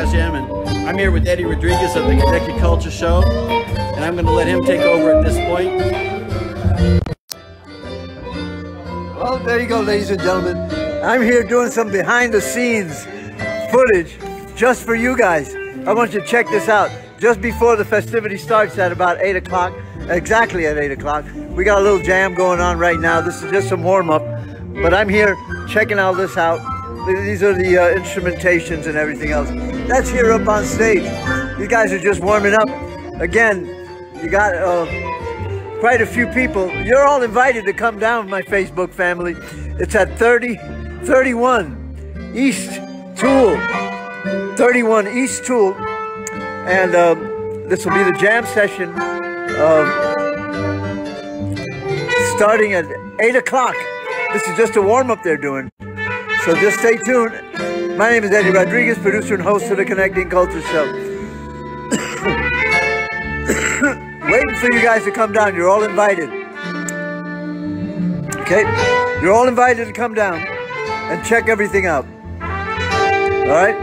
Jazz Jam, and I'm here with Eddie Rodriguez of the Connected Culture Show, and I'm going to let him take over at this point. Well, there you go, ladies and gentlemen. I'm here doing some behind the scenes footage just for you guys. I want you to check this out. Just before the festivity starts at about 8 o'clock, exactly at 8 o'clock, we got a little jam going on right now. This is just some warm up, but I'm here checking all this out. These are the uh, instrumentations and everything else. That's here up on stage. You guys are just warming up. Again, you got uh, quite a few people. You're all invited to come down, my Facebook family. It's at 30, 31 East Toole. 31 East Toole. And um, this will be the jam session um, starting at 8 o'clock. This is just a warm-up they're doing. So just stay tuned. My name is Eddie Rodriguez, producer and host of the Connecting Culture Show. Waiting for you guys to come down. You're all invited. Okay? You're all invited to come down and check everything out. All right?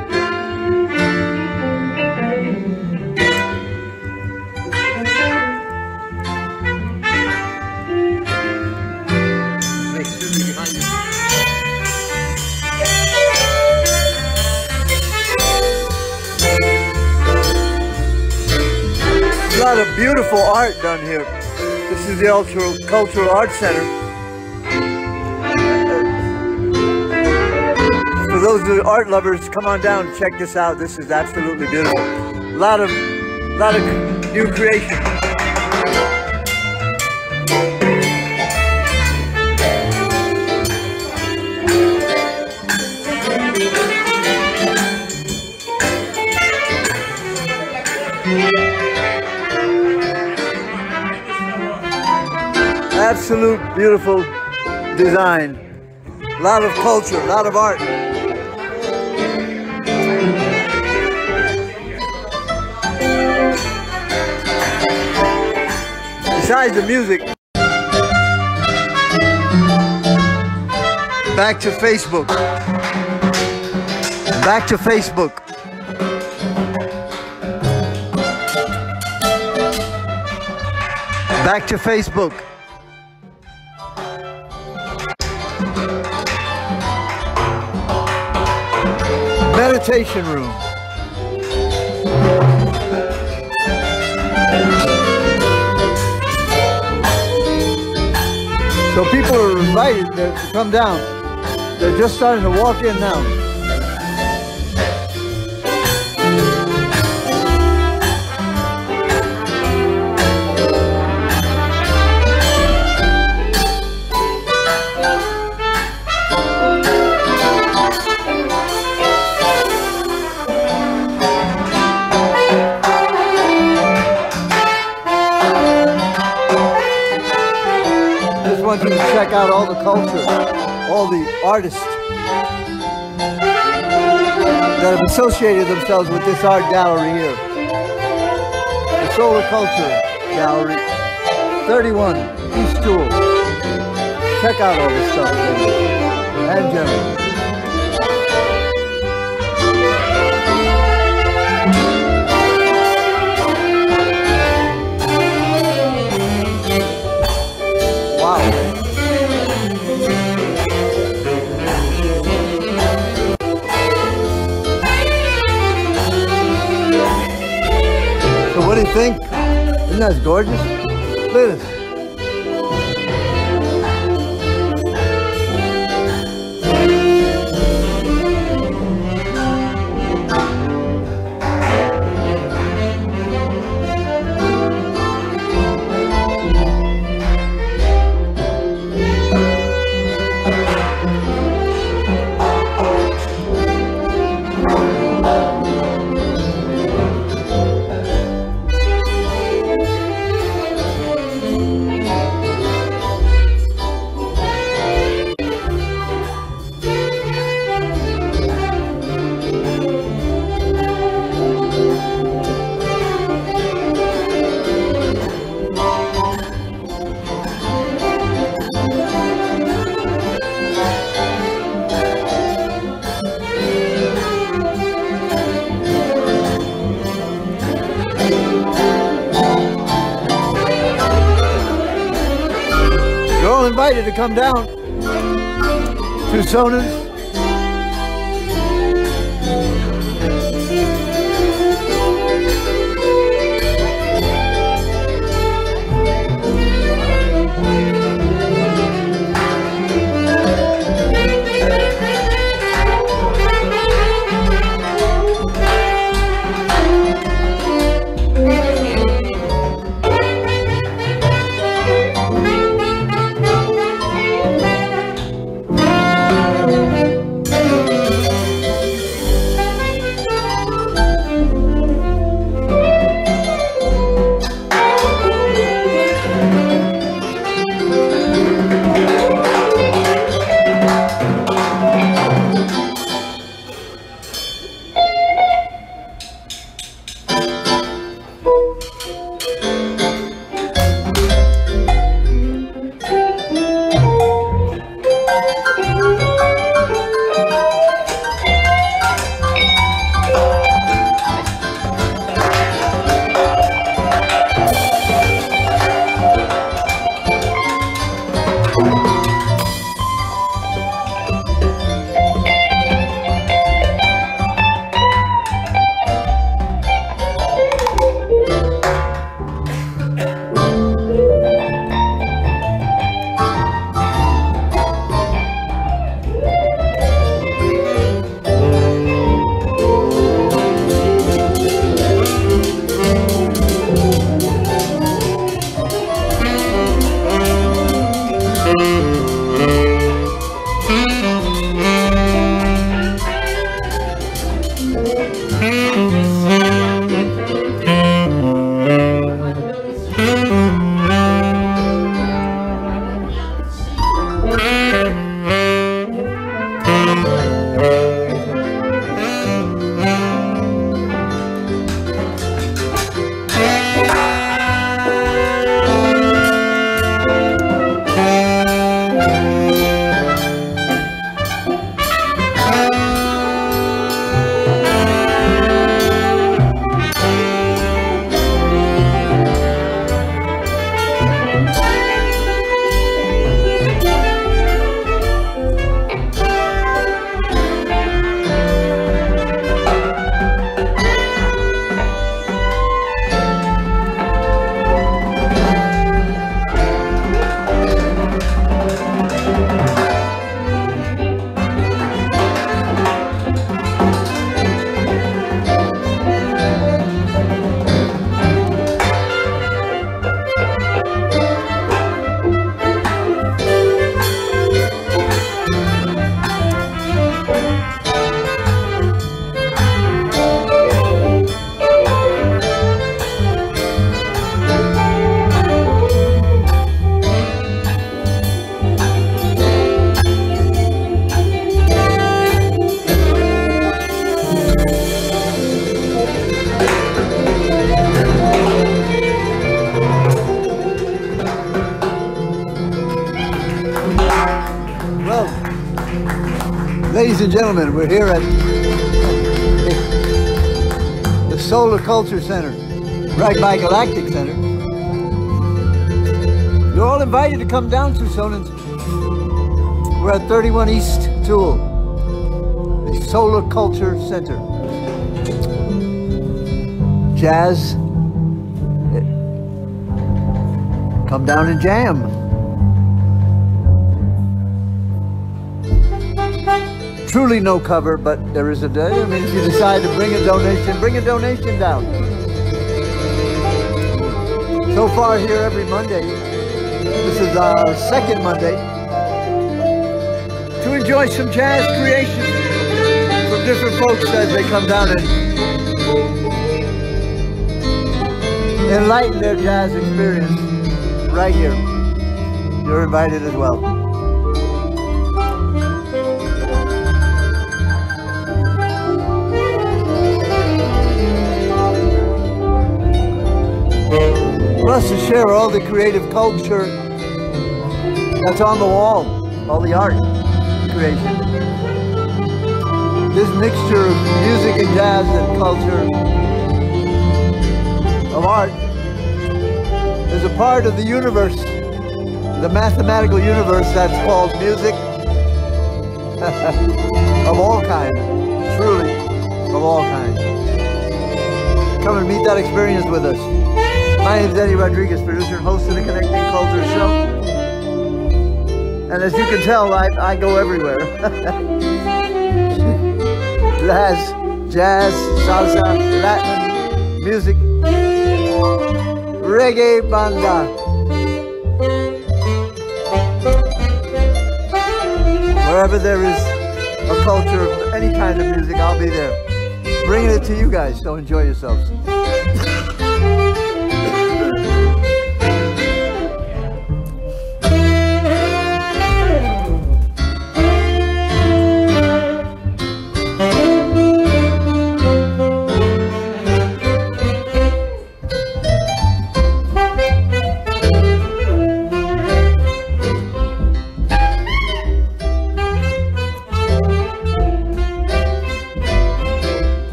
Lot of beautiful art done here. This is the Cultural, Cultural Arts Center. For those of the art lovers, come on down and check this out. This is absolutely beautiful. A lot of, lot of new creation. Absolute beautiful design. A lot of culture, a lot of art. Besides the music, back to Facebook. Back to Facebook. Back to Facebook. Meditation room. So people are invited to to come down. They're just starting to walk in now. Check out all the culture, all the artists that have associated themselves with this art gallery here. The Solar Culture Gallery, 31 East Toole. Check out all this stuff, ladies and gentlemen. Wow. Think? Isn't that gorgeous? Look at this. Come down to Sonans. Gentlemen, we're here at the Solar Culture Center, right by Galactic Center. You're all invited to come down to Sonans. We're at 31 East Toole, the Solar Culture Center. Jazz, come down and jam. Truly no cover, but there is a day. I mean, if you decide to bring a donation, bring a donation down. So far here every Monday, this is our second Monday, to enjoy some jazz creation from different folks as they come down and enlighten their jazz experience right here. You're invited as well. Us to share all the creative culture that's on the wall, all the art creation. This mixture of music and jazz and culture, of art, is a part of the universe the mathematical universe that's called music of all kinds, truly of all kinds. Come and meet that experience with us. My name is Eddie Rodriguez, producer and host of the Connecting Culture Show. And as you can tell, I, I go everywhere. Jazz, jazz, salsa, Latin, music, reggae banda. Wherever there is a culture of any kind of music, I'll be there. Bringing it to you guys, so enjoy yourselves.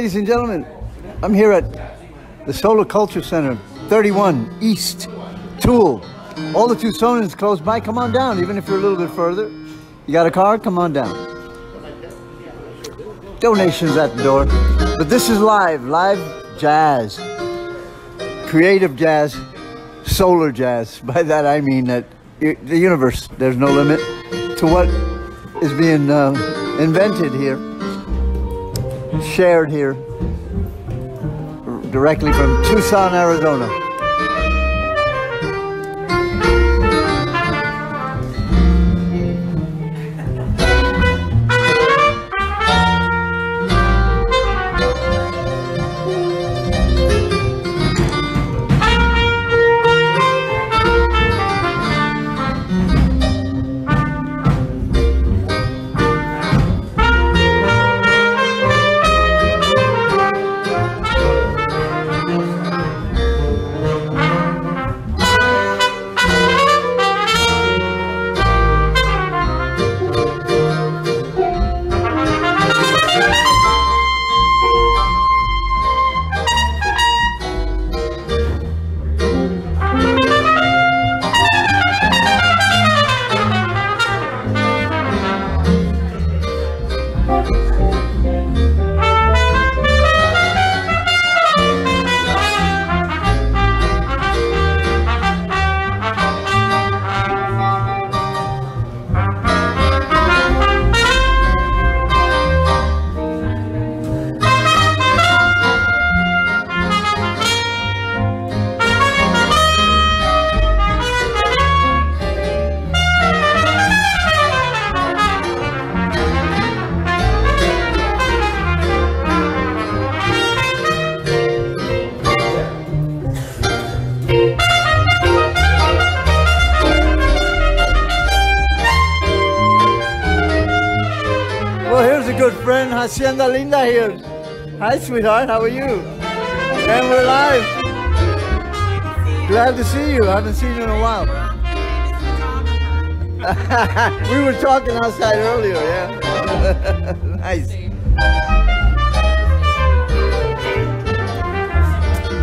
ladies and gentlemen, I'm here at the Solar Culture Center, 31 East Toole. All the Tucsonans close by, come on down, even if you're a little bit further. You got a car? Come on down. Donations at the door. But this is live, live jazz. Creative jazz, solar jazz. By that I mean that the universe, there's no limit to what is being uh, invented here shared here directly from Tucson, Arizona. Friend, Hacienda Linda here. Hi, sweetheart. How are you? And we're live. Glad to see you. I haven't seen you in a while. we were talking outside earlier, yeah. nice.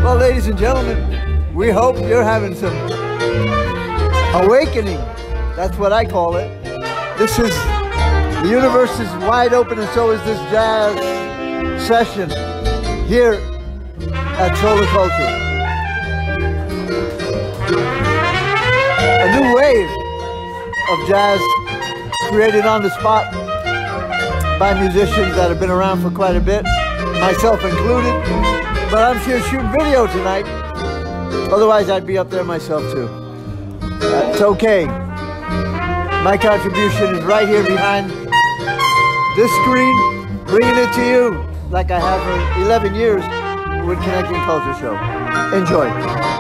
Well, ladies and gentlemen, we hope you're having some awakening. That's what I call it. This is the universe is wide open, and so is this jazz session here at Solar Culture. A new wave of jazz created on the spot by musicians that have been around for quite a bit, myself included. But I'm here shooting video tonight. Otherwise, I'd be up there myself too. Uh, it's okay. My contribution is right here behind this screen, bringing it to you like I have for 11 years with Connecting Culture Show. Enjoy.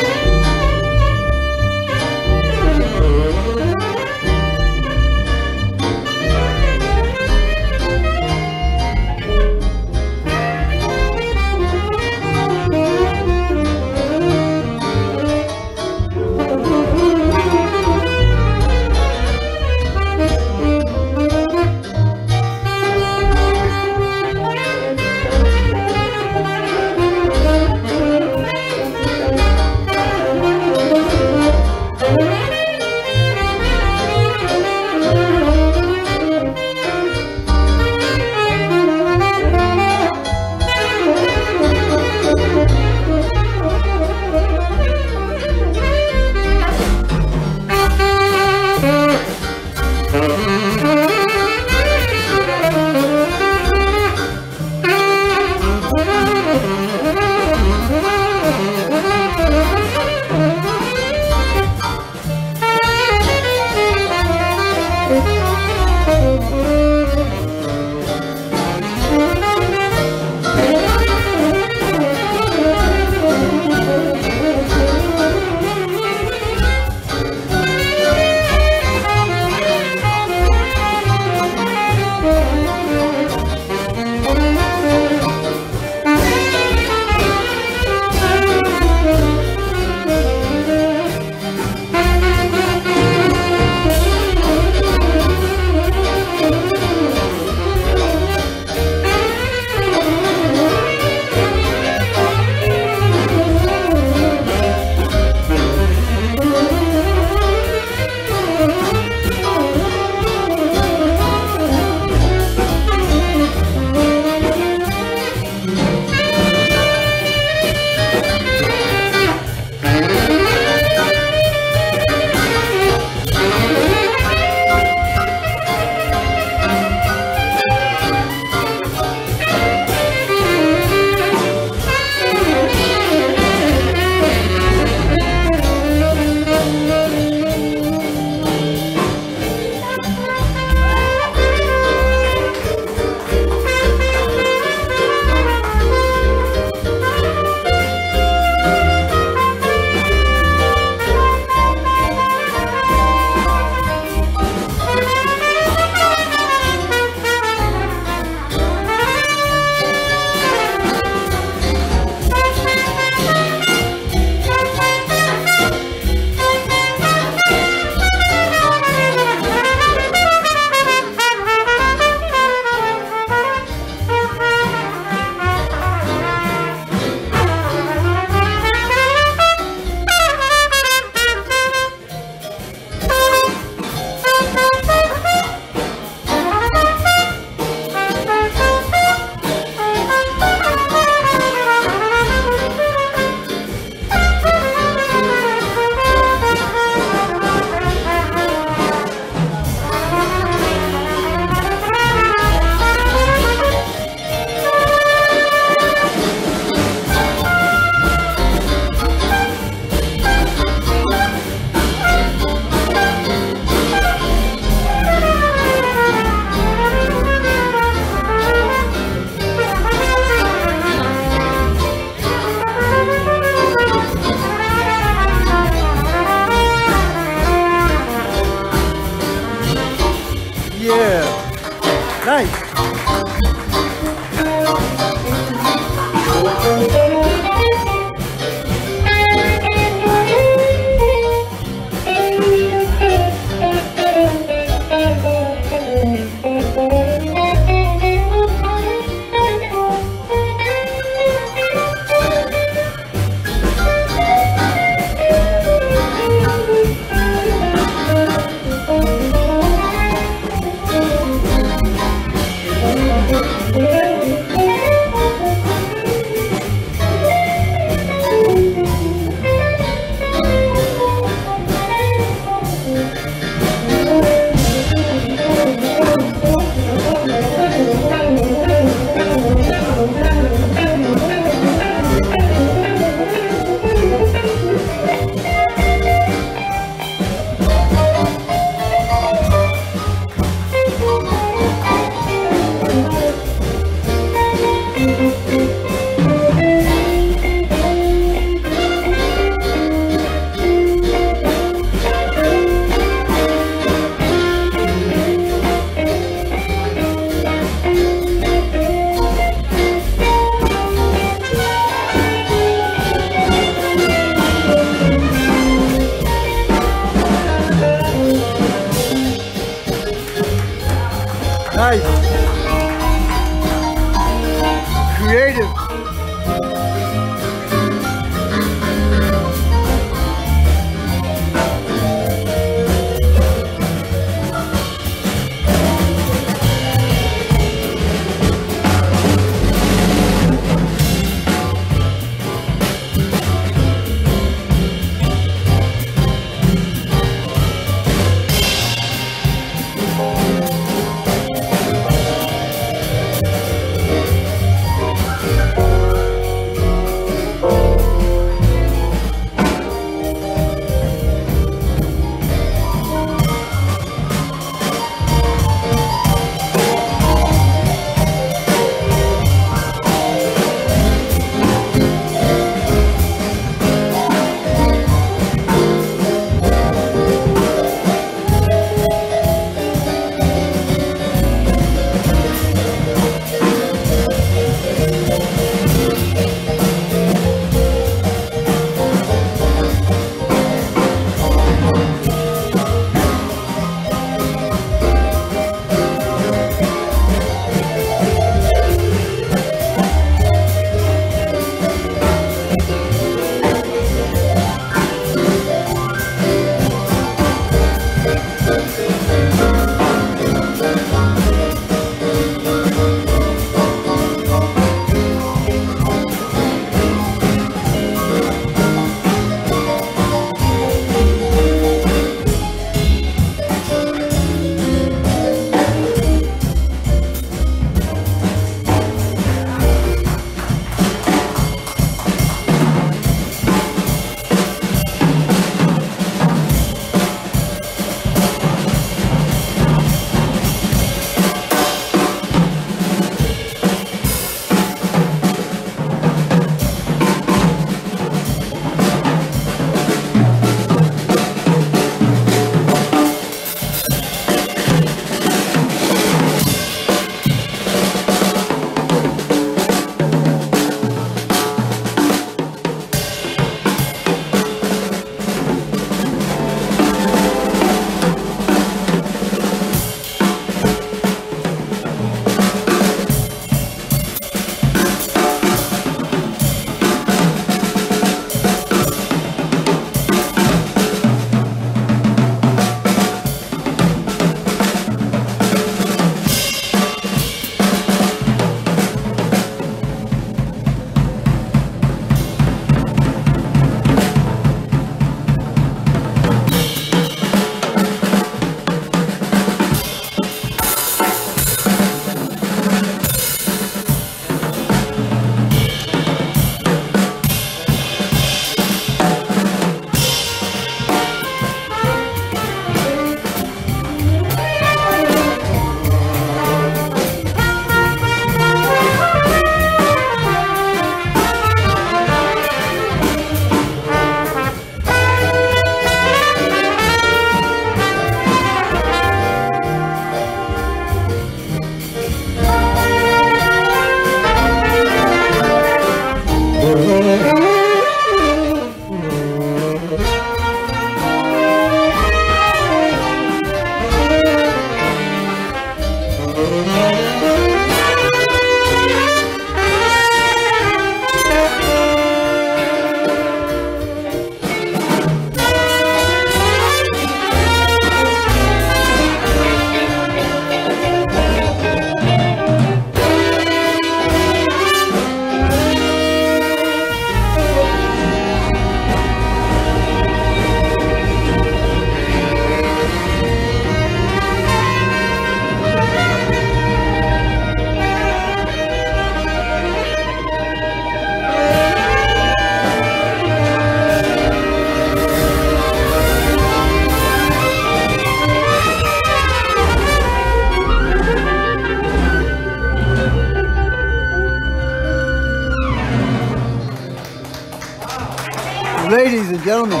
Ladies and gentlemen,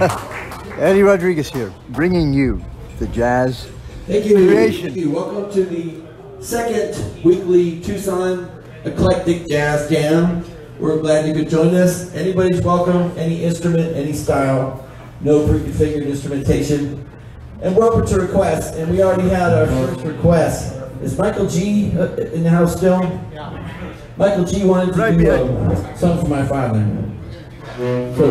Eddie Rodriguez here, bringing you the jazz Thank you. creation. Thank you. Welcome to the second weekly Tucson Eclectic Jazz Jam. We're glad you could join us. Anybody's welcome, any instrument, any style, no pre-configured instrumentation. And we're open to requests, and we already had our first request. Is Michael G uh, in the house still? Yeah. Michael G wanted to Right do behind a song for my father. So, so,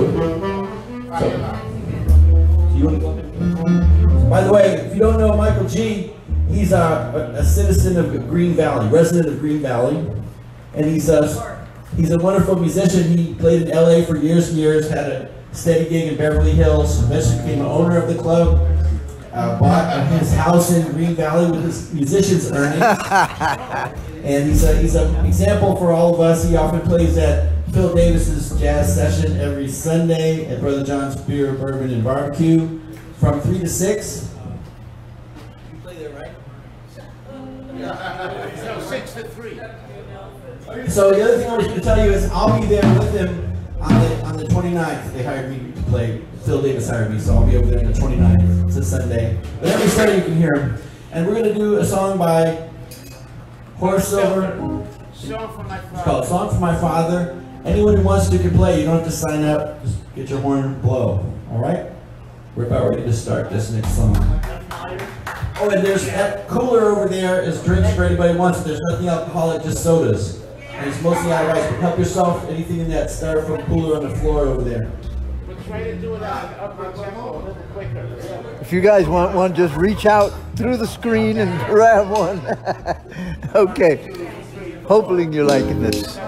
you want to go? By the way, if you don't know Michael G, he's a, a, a citizen of Green Valley, resident of Green Valley, and he's a he's a wonderful musician. He played in LA for years and years, had a steady gig in Beverly Hills, eventually became an owner of the club, uh, bought his house in Green Valley with his musician's earnings, and he's a he's an example for all of us. He often plays at Phil Davis's jazz session every Sunday at Brother John's Beer, Bourbon, and Barbecue from three to six. You play there, right? No, six to three. So the other thing I was going to tell you is I'll be there with him on the on the 29th. They hired me to play. Phil Davis hired me, so I'll be over there on the 29th. It's a Sunday. But every Sunday you can hear him. And we're going to do a song by Horace Silver. Song for my It's called father. "Song for My Father." Anyone who wants to can play. You don't have to sign up. Just get your horn and blow. All right? We're about ready to start this next song. Oh, and there's that cooler over there is drinks for anybody who wants. it. There's nothing alcoholic, just sodas. And it's mostly out of ice. But help yourself. Anything in that styrofoam cooler on the floor over there. We'll try to do it on upper tempo a little quicker. If you guys want one, just reach out through the screen and grab one. okay. Hopefully you're liking this.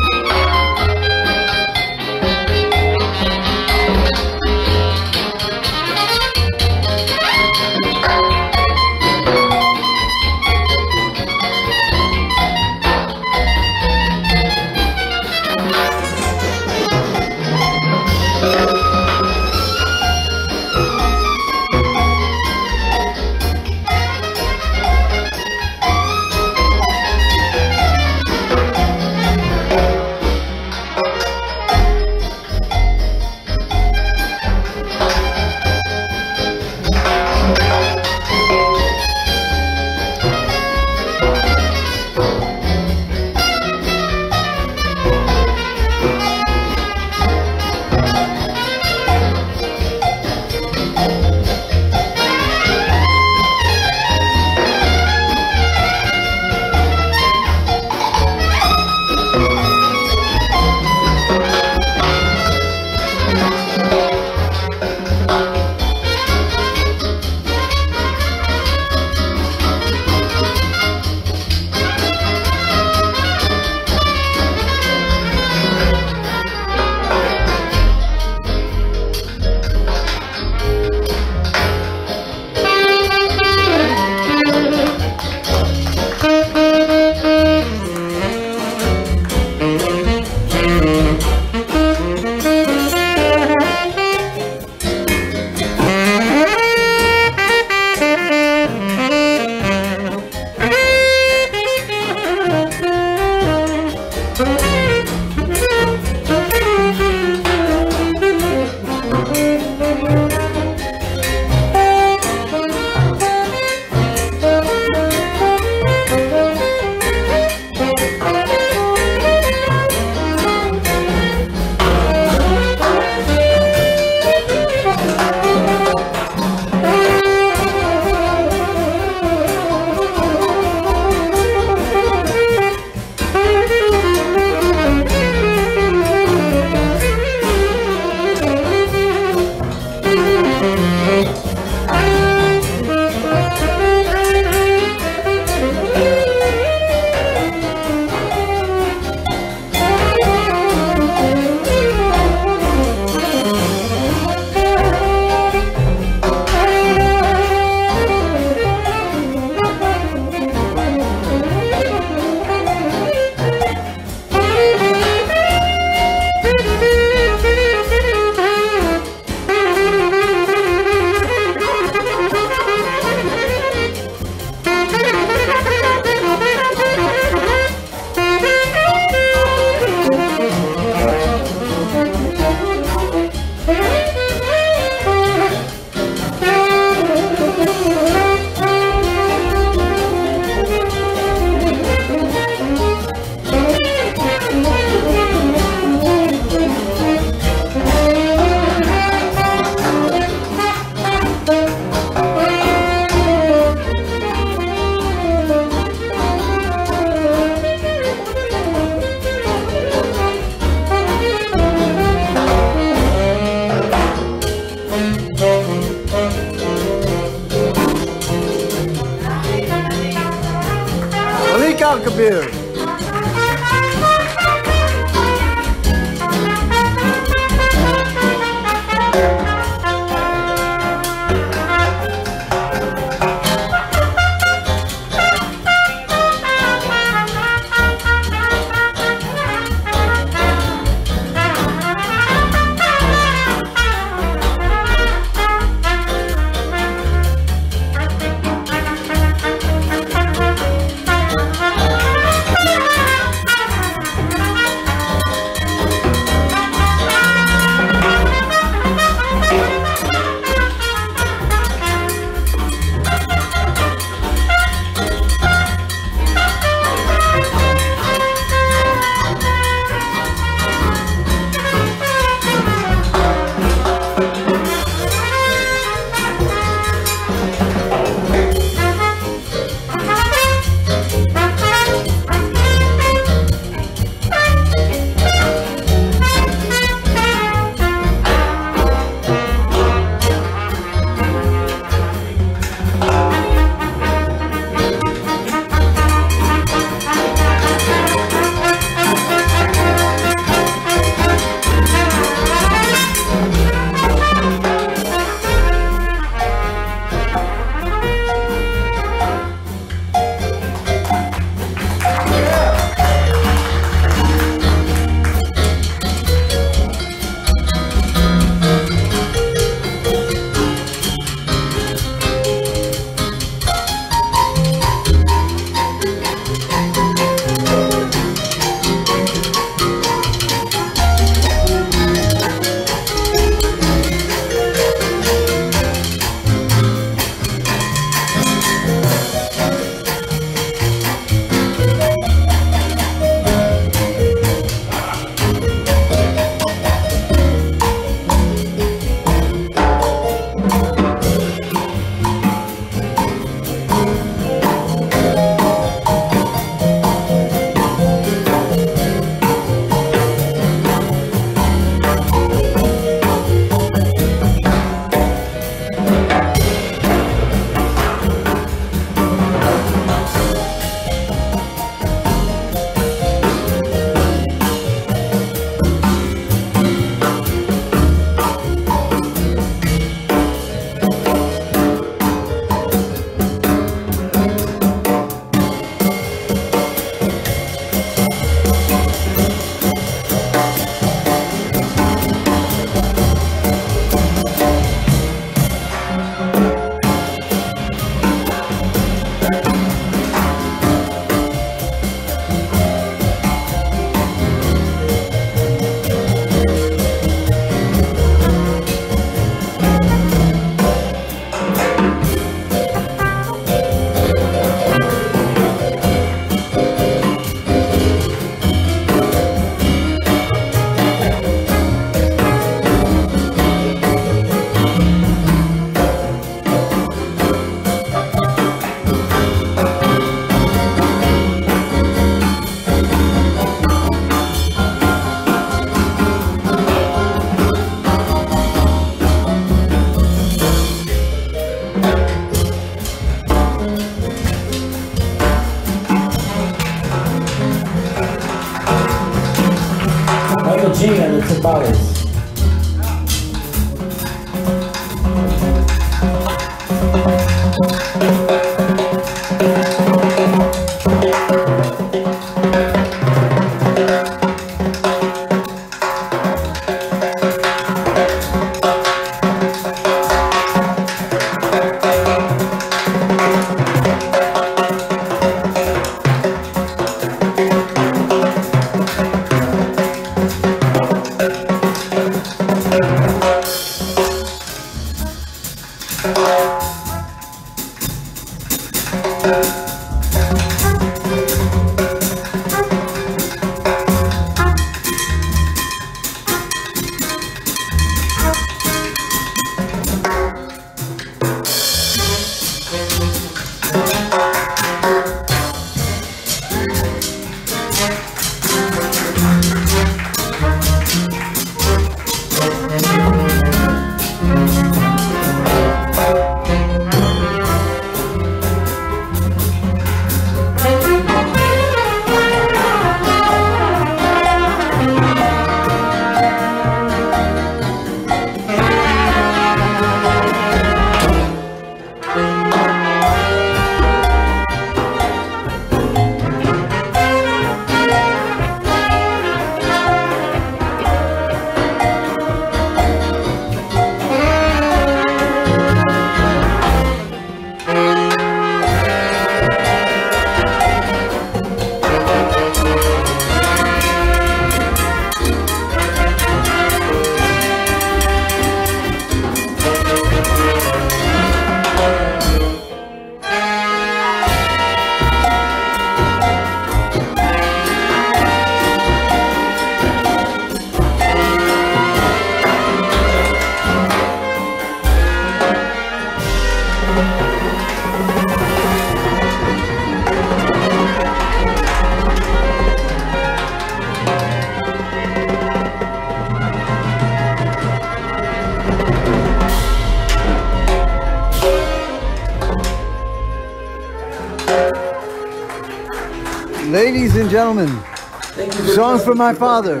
My father.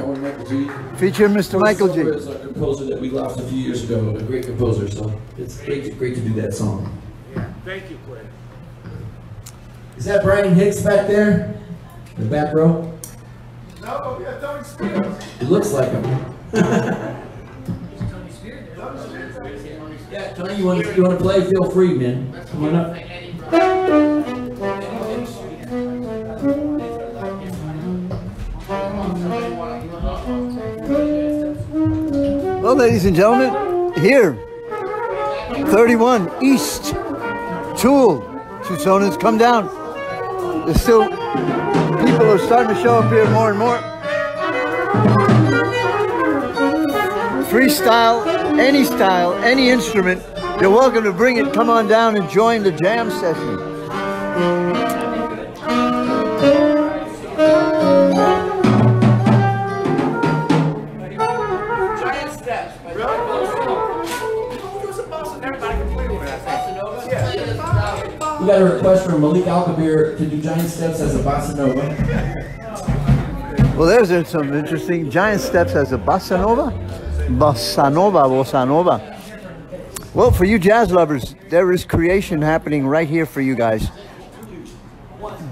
featuring Mr. Michael G. is a composer that we lost a few years ago, a great composer, so it's great, great to do that song. Thank you, Quinn. Is that Brian Hicks back there? In The back row? No, yeah, Tony Spears. It looks like him. Yeah, Tony, you want to, you want to play? Feel free, man. Come on up. Ladies and gentlemen, here, 31 East, Toole, Tucsonans, come down. There's still, people are starting to show up here more and more. Freestyle, any style, any instrument, you're welcome to bring it. Come on down and join the jam session. Got a request from Malik Alkabir to do Giant Steps as a bossa nova. Well, there's some interesting giant steps as a bossa nova. Bossa nova, bossa nova. Well, for you jazz lovers, there is creation happening right here for you guys.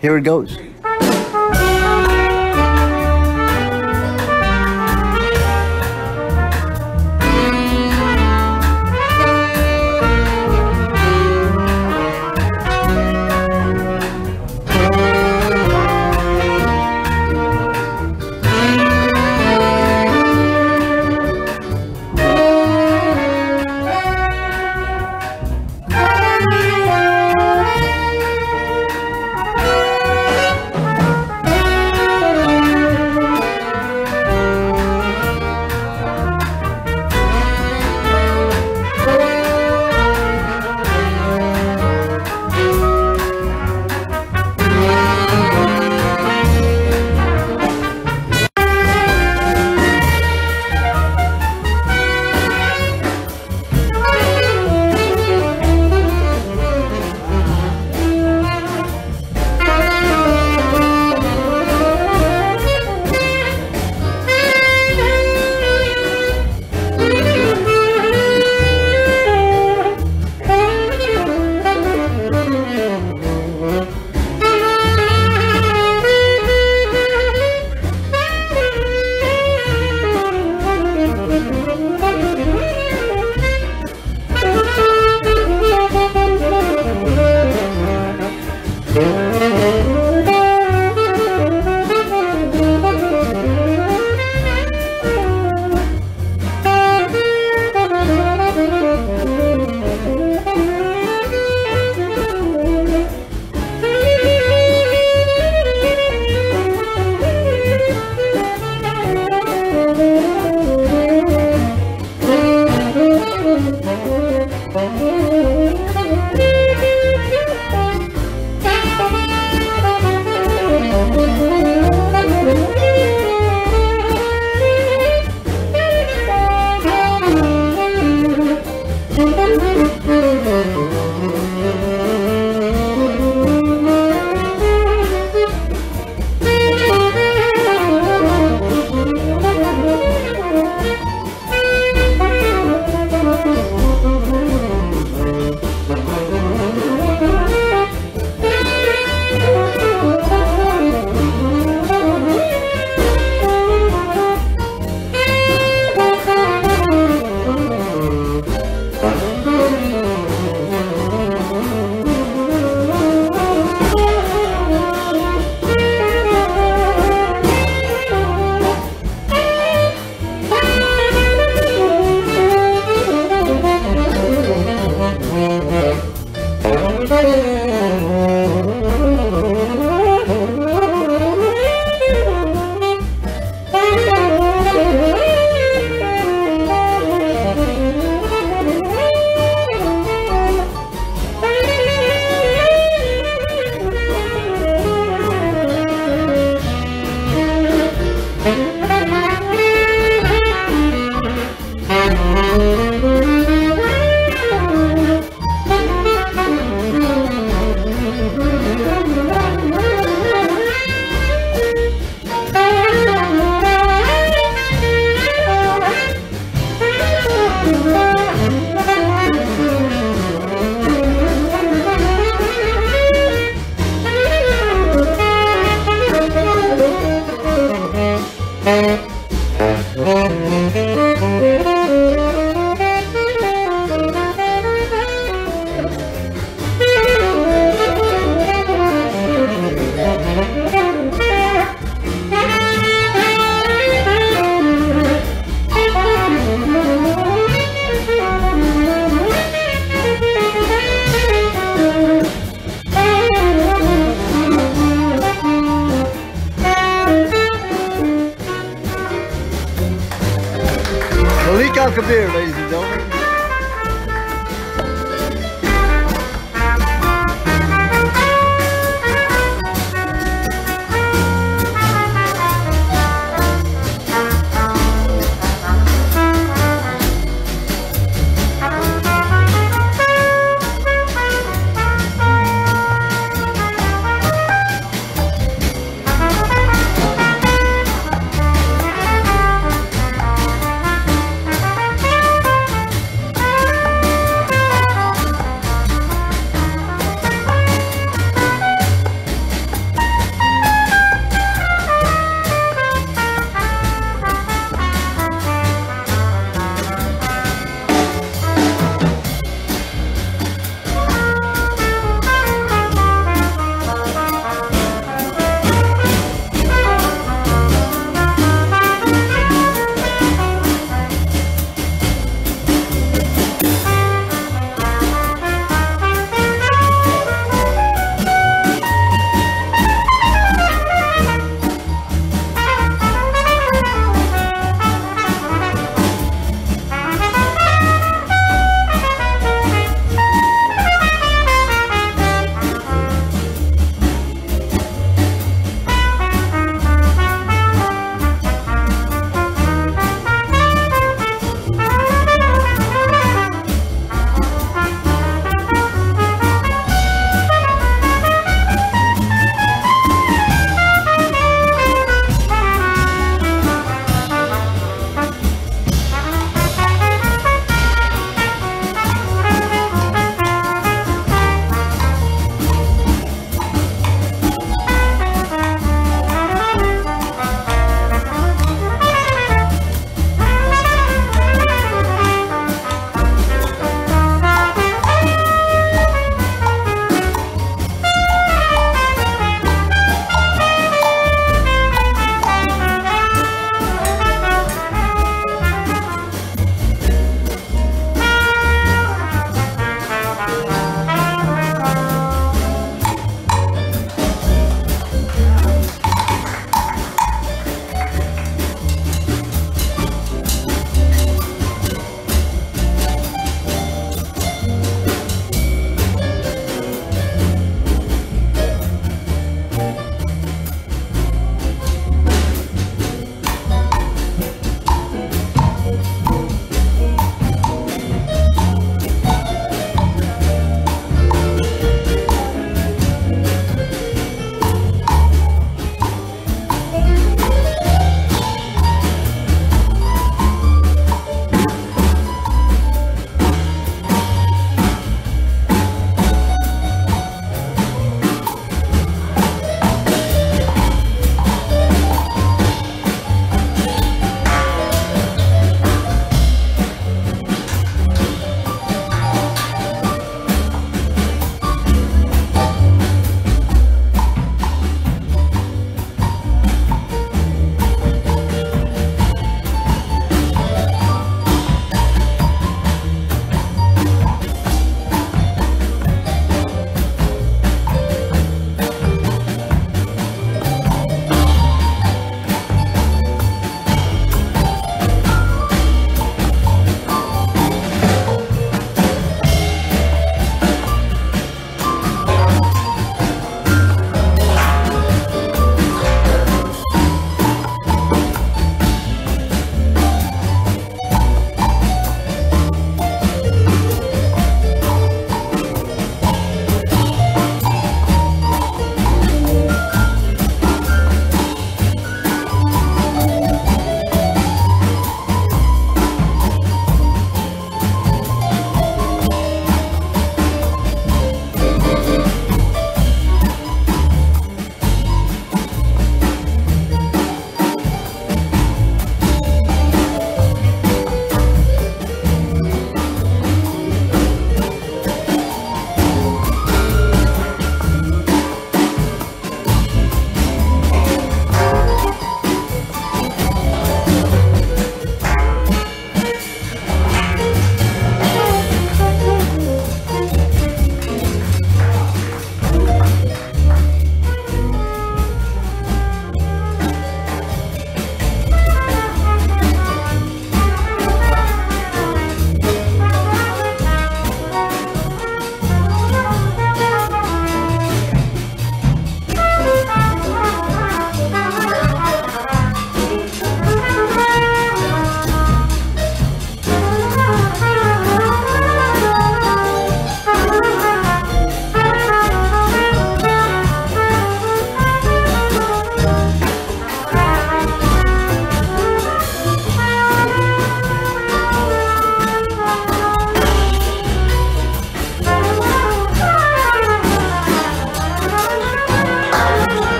Here it goes.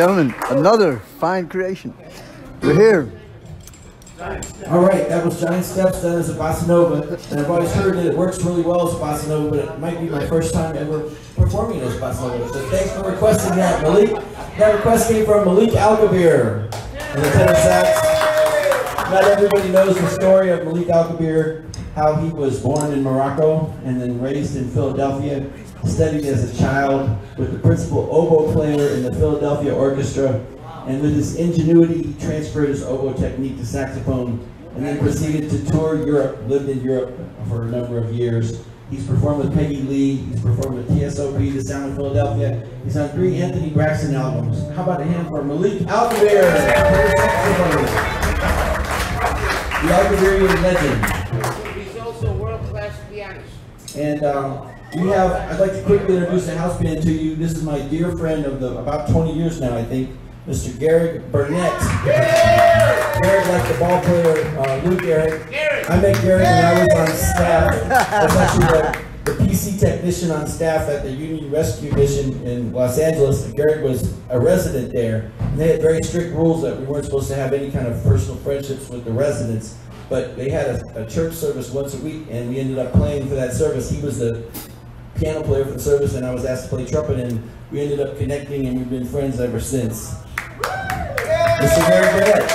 Gentlemen, another fine creation. We're here. All right, that was Giant Steps done as a bossa nova, and I've always heard that it works really well as a bossa nova, but it might be my first time ever performing as bossa nova. So thanks for requesting that, Malik. That request came from Malik Alkabir and the tenor sax. Not everybody knows the story of Malik Alkabir, how he was born in Morocco and then raised in Philadelphia, studied as a child with the principal oboe player in the Philadelphia Orchestra, and with his ingenuity, he transferred his oboe technique to saxophone and then proceeded to tour Europe, lived in Europe for a number of years. He's performed with Peggy Lee, he's performed with TSOP, The Sound of Philadelphia. He's on three Anthony Braxton albums. How about a hand for Malik Alkabir? The Alkabirian legend. He's also a world-class pianist. And um, we have, I'd like to quickly introduce the house band to you. This is my dear friend of the about 20 years now, I think, Mr. Gehrig Burnett. Gehrig, like the ball player, uh, Lou Gehrig. I met Gehrig when I was on staff. I was actually the, the PC technician on staff at the Union Rescue Mission in Los Angeles. Gehrig was a resident there. And they had very strict rules that we weren't supposed to have any kind of personal friendships with the residents. But they had a, a church service once a week, and we ended up playing for that service. He was the piano player for the service, and I was asked to play trumpet, and we ended up connecting, and we've been friends ever since. Mr. Gehrig Burnett,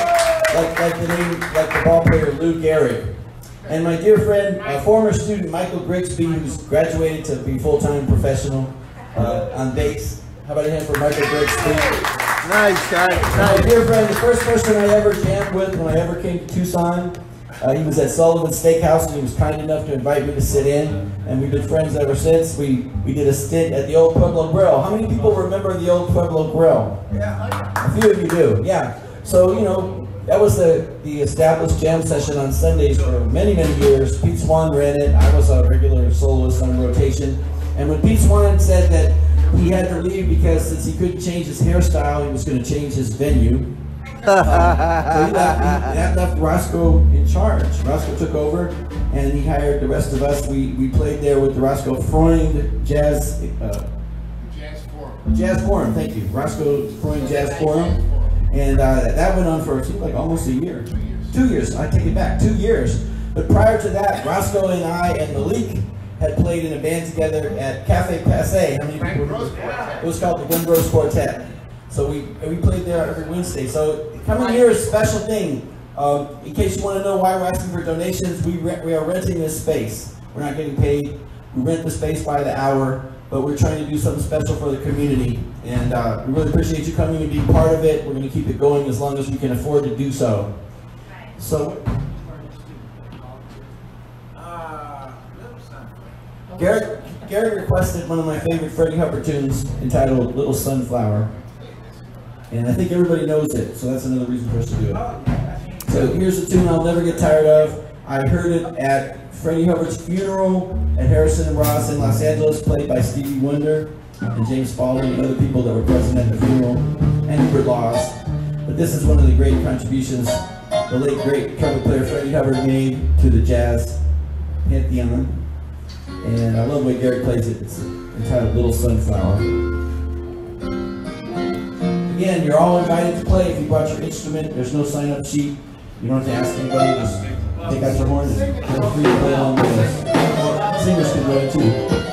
like, like the name, like the ball player Lou Gehrig. And my dear friend, uh, former student Michael Grigsby, who's graduated to be full-time professional uh, on bass. How about a hand for Michael Grigsby? Nice, guys. My dear friend, the first person I ever jammed with when I ever came to Tucson, uh, he was at Sullivan's Steakhouse and he was kind enough to invite me to sit in, and we've been friends ever since. We we did a stint at the old Pueblo Grill. How many people remember the old Pueblo Grill? Yeah, A few of you do, yeah. So you know that was the the established jam session on Sundays for many many years. Pete Swan ran it. I was a regular soloist on rotation, and when Pete Swan said that he had to leave because since he couldn't change his hairstyle, he was going to change his venue. So he- that left Roscoe in charge. Roscoe took over, and he hired the rest of us. We, we played there with the Roscoe Freund Jazz uh, Jazz Forum. Jazz Forum. Thank you, Roscoe Freund Jazz Forum, and uh, that went on for it seemed like almost a year. Two years. I take it back. Two years. But prior to that, Roscoe and I and Malik had played in a band together at Cafe Passe. How many people? It was called the Windrose Quartet. So we we played there every Wednesday. So coming here is a special thing. Um, in case you want to know why we're asking for donations, we we are renting this space. We're not getting paid. We rent the space by the hour, but we're trying to do something special for the community. And uh, we really appreciate you coming and being part of it. We're going to keep it going as long as we can afford to do so. So, Gehrig, Gehrig requested one of my favorite Freddie Hubbard tunes entitled Little Sunflower. And I think everybody knows it, so that's another reason for us to do it. So here's a tune I'll never get tired of. I heard it at Freddie Hubbard's funeral at Harrison and Ross in Los Angeles, played by Stevie Wonder and James Spaulding and other people that were present at the funeral, and Hubert Laws. But this is one of the great contributions the late great trumpet player Freddie Hubbard made to the jazz pantheon. And I love the way Gary plays it. It's entitled Little Sunflower. Again, you're all invited to play if you brought your instrument. There's no sign-up sheet. You don't have to ask anybody. Just take out your horn and feel free to play along with us. Singers can it too.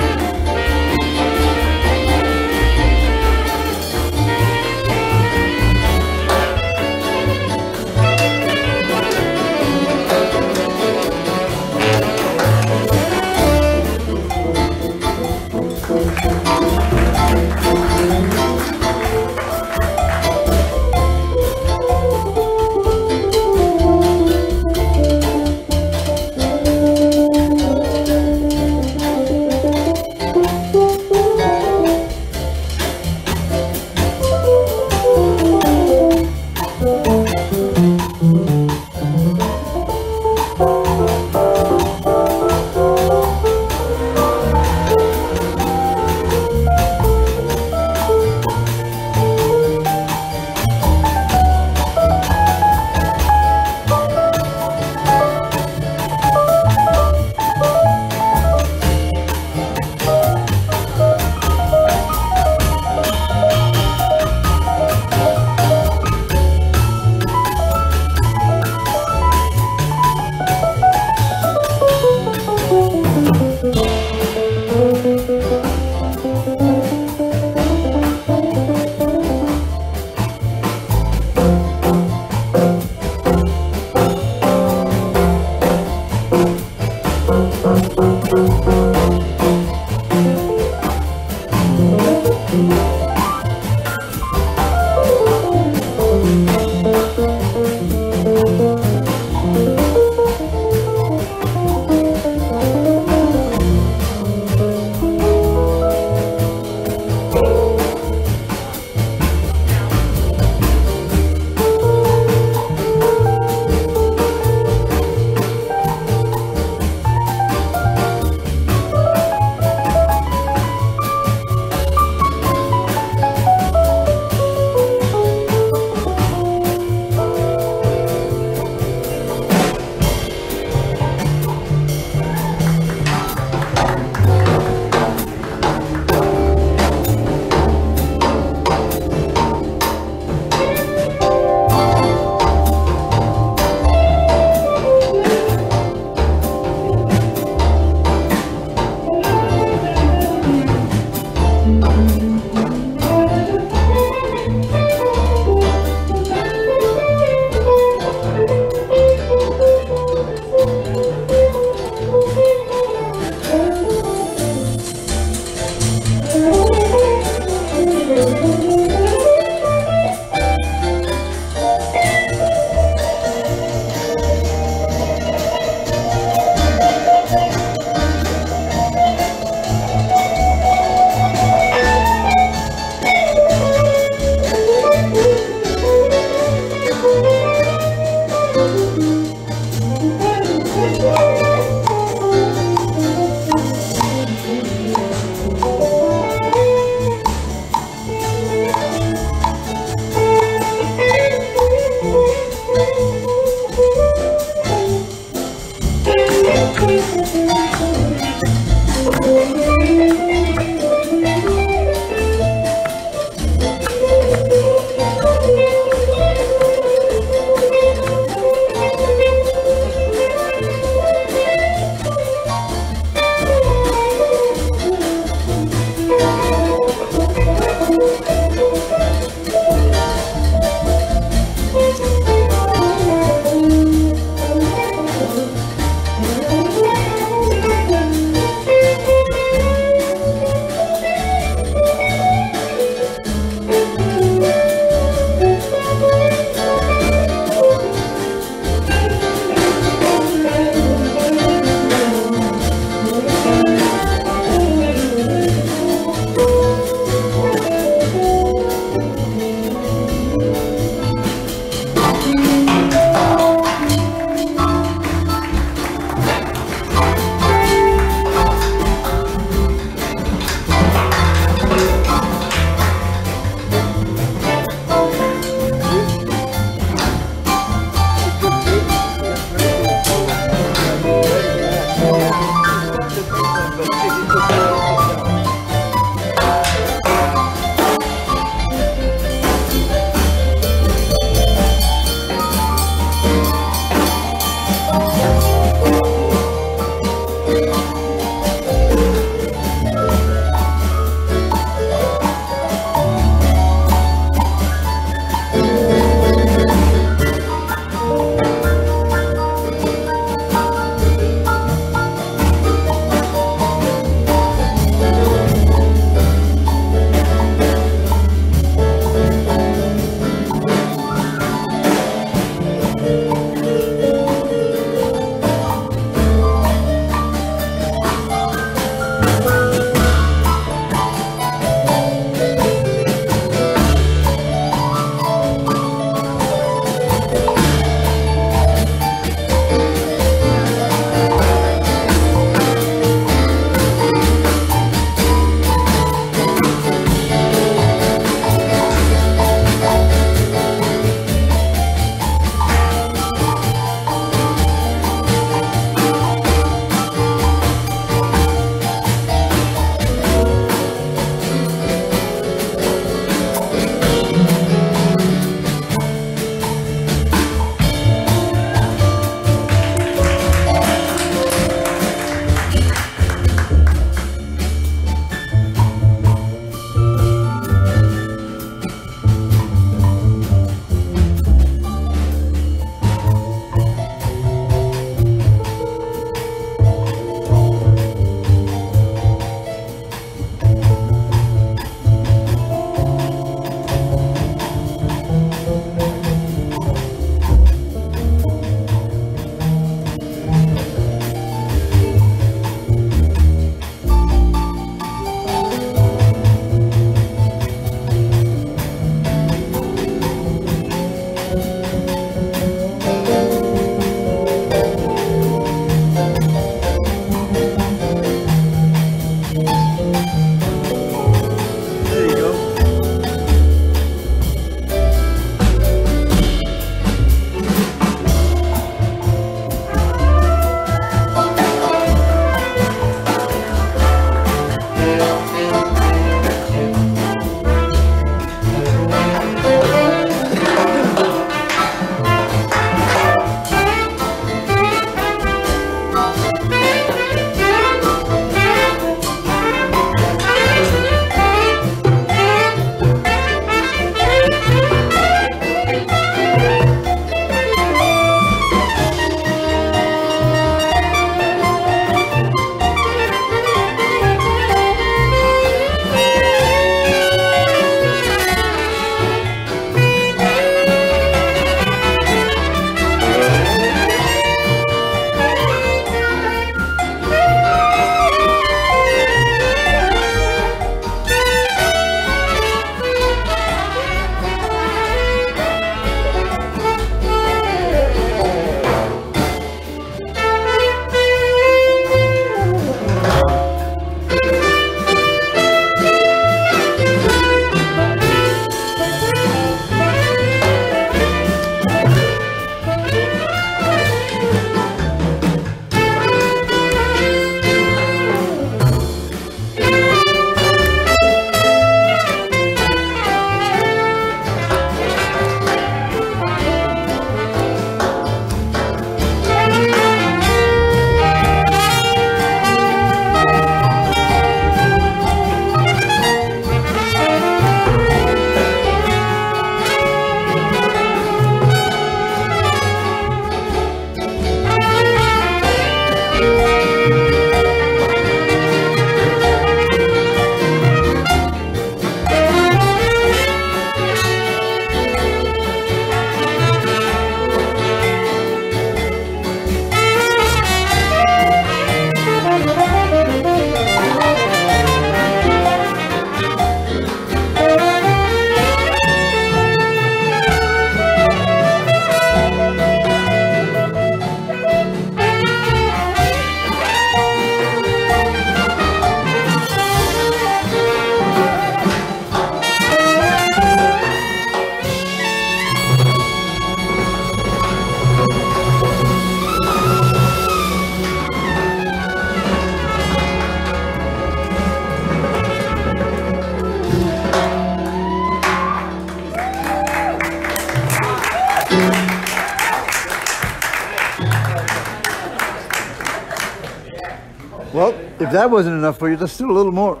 That wasn't enough for you, let's do a little more.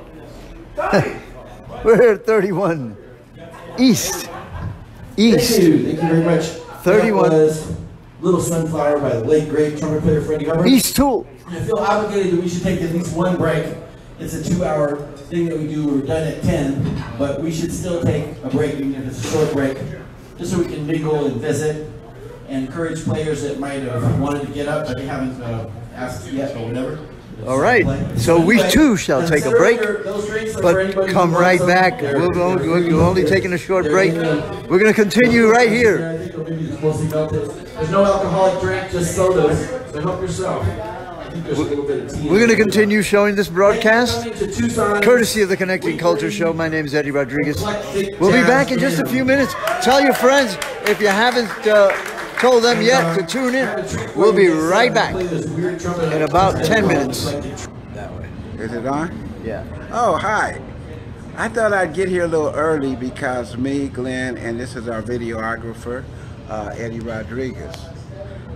We're here at 31 East. East. Thank you. Thank you very much. 31. That was Little Sunflower by the late great trumpet player Freddie Hubbard. East Toole. I feel obligated that we should take at least one break. It's a two-hour thing that we do. We're done at 10, but we should still take a break, even if it's a short break, just so we can mingle and visit and encourage players that might have wanted to get up but they haven't uh, asked yet or whatever. All right. So we too shall take a break, but come right back. We'll we're only taking a short break. We're going to continue right here. I think it'll maybe just mostly melted. There's no alcoholic drink, just sodas. So help yourself. I think there's a little bit of tea. We're going to continue showing this broadcast, Coming to Tucson. courtesy of the Connecting Culture Show. My name is Eddie Rodriguez. We'll be back in just a few minutes. Tell your friends if you haven't uh, told them yet to tune in. We'll be right back in about 10 minutes. Is it on? Yeah. Oh, hi. I thought I'd get here a little early because me, Glenn, and this is our videographer, uh, Eddie Rodriguez.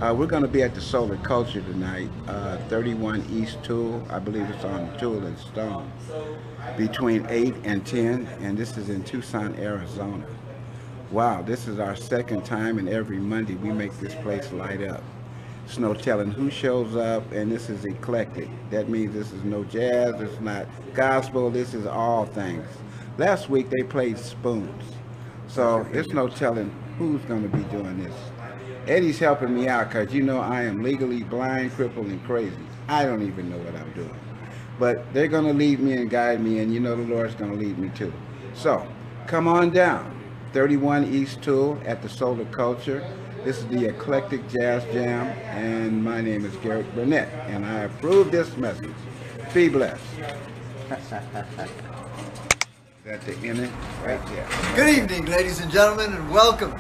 Uh, we're going to be at the Solar Culture tonight, uh, 31 East Toole. I believe it's on Toole and Stone, between 8 and 10, and this is in Tucson, Arizona. Wow, this is our second time, and every Monday we make this place light up. It's no telling who shows up, and this is eclectic. That means this is no jazz, it's not gospel, this is all things. Last week they played spoons, so there's no telling who's going to be doing this. Eddie's helping me out because you know I am legally blind, crippled, and crazy. I don't even know what I'm doing. But they're going to lead me and guide me, and you know the Lord's going to lead me too. So come on down. 31 East Toole at the Solar Culture. This is the Eclectic Jazz Jam, and my name is Gehrig Burnett, and I approve this message. Be blessed. That's the inner right there. Good evening, ladies and gentlemen, and welcome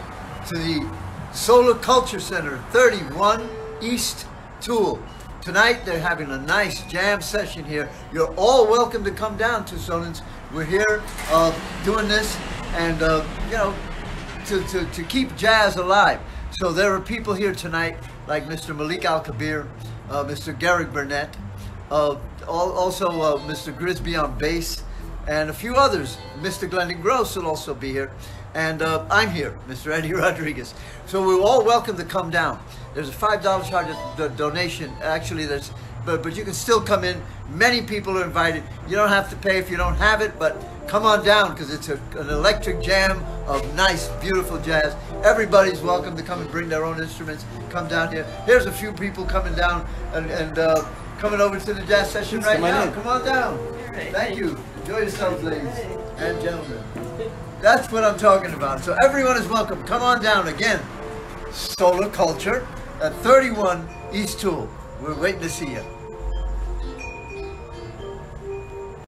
to the Solar Culture Center, 31 East Toole. Tonight they're having a nice jam session here. You're all welcome to come down, to Tucsonans. We're here uh, doing this, and uh, you know, to, to, to keep jazz alive. So there are people here tonight like Mr. Malik Al Kabir, uh, Mr. Gehrig Burnett, uh, al- also uh, Mr. Grisby on bass, and a few others. Mr. Glendon Gross will also be here. And uh, I'm here, Mr. Eddie Rodriguez. So we're all welcome to come down. There's a $5 charge the donation. Actually, there's, but, but you can still come in. Many people are invited. You don't have to pay if you don't have it, but come on down because it's a, an electric jam of nice, beautiful jazz. Everybody's welcome to come and bring their own instruments. Come down here. Here's a few people coming down and, and uh, coming over to the jazz session right come now. in. Come on down. Thank you. Enjoy yourselves, ladies and gentlemen. That's what I'm talking about. So everyone is welcome. Come on down again. Solar Culture at 31 East Toole. We're waiting to see you.